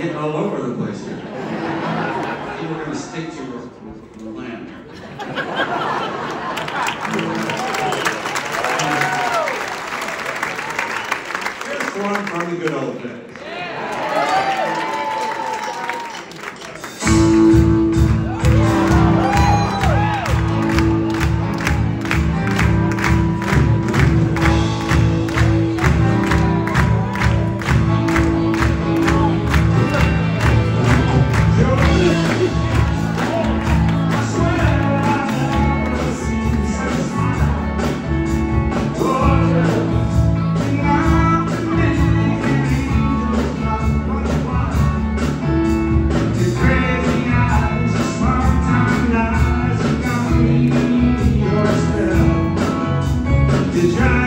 getting all over the place here. You were going to stick to your plan. You're driving